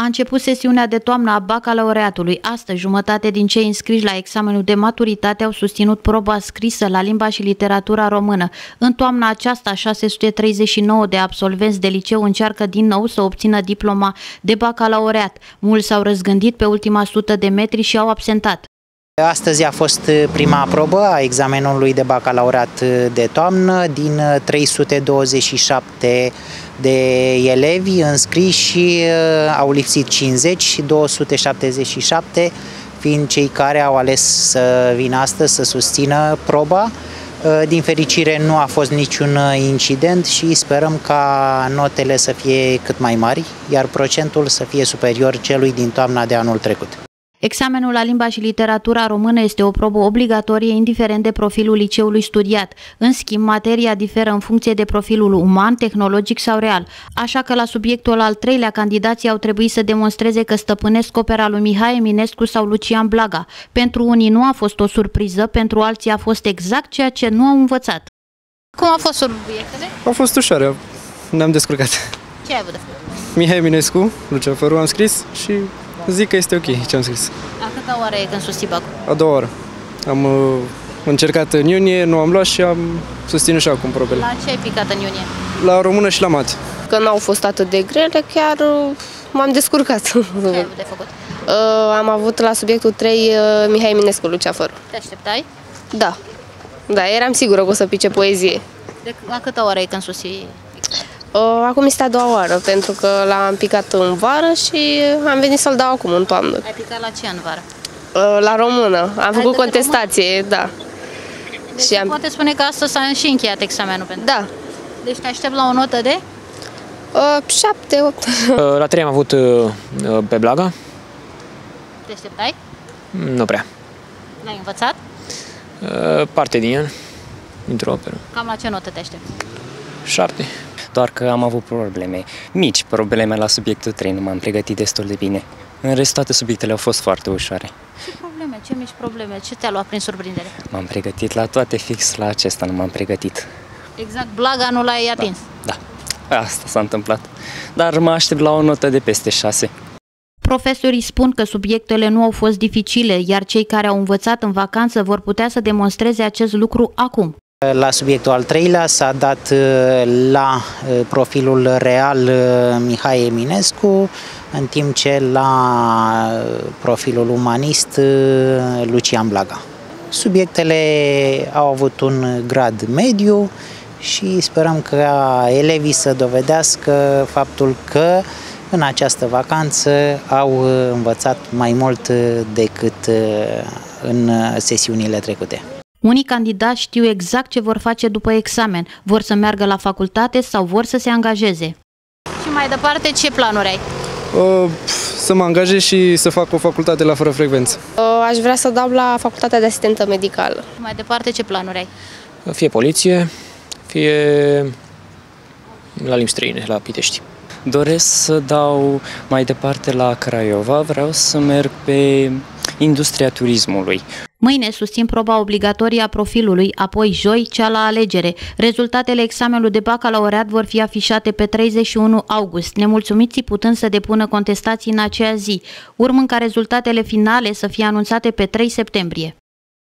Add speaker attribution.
Speaker 1: A început sesiunea de toamnă a bacalaureatului. Astăzi, jumătate din cei înscriși la examenul de maturitate au susținut proba scrisă la limba și literatura română. În toamna aceasta, 639 de absolvenți de liceu încearcă din nou să obțină diploma de bacalaureat. Mulți s-au răzgândit pe ultima sută de metri și au absentat.
Speaker 2: Astăzi a fost prima probă a examenului de bacalaureat de toamnă din 327 de elevi înscriși uh, au lipsit 50 și 277 fiind cei care au ales să vină astăzi să susțină proba. Uh, din fericire nu a fost niciun incident și sperăm ca notele să fie cât mai mari, iar procentul să fie superior celui din toamna de anul trecut.
Speaker 1: Examenul la limba și literatura română este o probă obligatorie indiferent de profilul liceului studiat. În schimb, materia diferă în funcție de profilul uman, tehnologic sau real. Așa că la subiectul al treilea, candidații au trebuit să demonstreze că stăpânesc opera lui Mihai Eminescu sau Lucian Blaga. Pentru unii nu a fost o surpriză, pentru alții a fost exact ceea ce nu au învățat.
Speaker 3: Cum a fost subiectele?
Speaker 4: Au fost ușoare, ne-am descurcat.
Speaker 3: Ce ai avut de făcut?
Speaker 4: Mihai Eminescu, Lucian Făru am scris și Zic că este ok ce am scris.
Speaker 3: A câta oară e când susții bacul?
Speaker 4: A doua oară. Am uh, încercat în iunie, nu am luat și am susținut și acum probele.
Speaker 3: La ce ai picat în iunie?
Speaker 4: La română și la mat.
Speaker 5: Că n-au fost atât de grele, chiar uh, m-am descurcat. Ce
Speaker 3: ai avut de făcut?
Speaker 5: Uh, am avut la subiectul 3 uh, Mihai Eminescu, Lucea Făru.
Speaker 3: Te așteptai?
Speaker 5: Da. Da, eram sigură că o să pice poezie.
Speaker 3: De la câtă oară e când susții
Speaker 5: Uh, acum este a doua oară, pentru că l-am picat în vară și am venit să-l dau acum în toamnă.
Speaker 3: Ai picat la ce în vară?
Speaker 5: Uh, la română. Am Ai făcut contestație, română? da.
Speaker 3: Deci și am... poate spune că astăzi s-a și încheiat examenul pentru
Speaker 5: Da.
Speaker 3: Deci te aștept la o notă de?
Speaker 5: Uh, 7, 8.
Speaker 6: Uh, la 3 am avut uh, pe Blaga.
Speaker 3: Te așteptai?
Speaker 6: Nu prea.
Speaker 3: L-ai învățat?
Speaker 6: Uh, parte din el, dintr-o operă.
Speaker 3: Cam la ce notă te aștepți?
Speaker 6: 7
Speaker 7: doar că am avut probleme, mici probleme la subiectul 3, nu m-am pregătit destul de bine. În rest, toate subiectele au fost foarte ușoare.
Speaker 3: Ce probleme? Ce mici probleme? Ce te-a luat prin surprindere?
Speaker 7: M-am pregătit la toate, fix la acesta nu m-am pregătit.
Speaker 3: Exact, blaga nu l-ai
Speaker 7: da,
Speaker 3: atins?
Speaker 7: Da, da. asta s-a întâmplat. Dar mă aștept la o notă de peste 6.
Speaker 1: Profesorii spun că subiectele nu au fost dificile, iar cei care au învățat în vacanță vor putea să demonstreze acest lucru acum.
Speaker 2: La subiectul al treilea s-a dat uh, la uh, profilul real uh, Mihai Eminescu, în timp ce la profilul umanist Lucian Blaga. Subiectele au avut un grad mediu și sperăm ca elevii să dovedească faptul că în această vacanță au învățat mai mult decât în sesiunile trecute.
Speaker 1: Unii candidați știu exact ce vor face după examen, vor să meargă la facultate sau vor să se angajeze.
Speaker 3: Și mai departe, ce planuri ai?
Speaker 4: Uh, să mă angajez și să fac o facultate la fără frecvență.
Speaker 5: Uh, aș vrea să dau la facultatea de asistentă medicală.
Speaker 3: Și mai departe, ce planuri ai?
Speaker 6: Fie poliție, fie la limbi străine, la Pitești.
Speaker 7: Doresc să dau mai departe la Craiova, vreau să merg pe industria turismului.
Speaker 1: Mâine susțin proba obligatorie a profilului, apoi joi cea la alegere. Rezultatele examenului de bacalaureat vor fi afișate pe 31 august, nemulțumiții putând să depună contestații în aceea zi, urmând ca rezultatele finale să fie anunțate pe 3 septembrie.